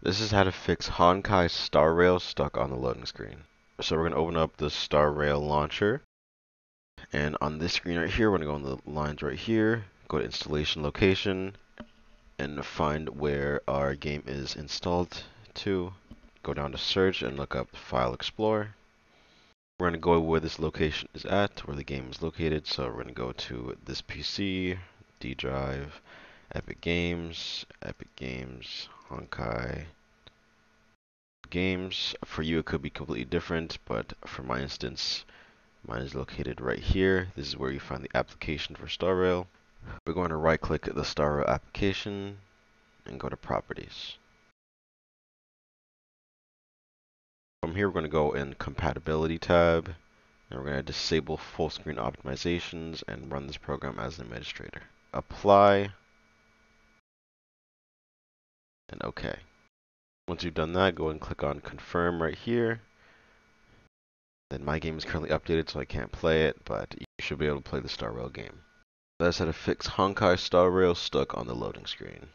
This is how to fix Honkai Star Rail stuck on the loading screen. So we're going to open up the Star Rail launcher. And on this screen right here, we're going to go on the lines right here, go to installation location, and find where our game is installed to. Go down to search and look up File Explorer. We're going to go where this location is at, where the game is located. So we're going to go to this PC, D drive, Epic Games, Epic Games, Honkai Games. For you, it could be completely different, but for my instance, mine is located right here. This is where you find the application for Star Rail. We're going to right click the Star Rail application and go to Properties. From here, we're going to go in Compatibility tab, and we're going to disable full screen optimizations and run this program as an administrator. Apply, and OK. Once you've done that, go and click on Confirm right here. Then my game is currently updated, so I can't play it, but you should be able to play the Star Rail game. That's how to fix Honkai Star Rail stuck on the loading screen.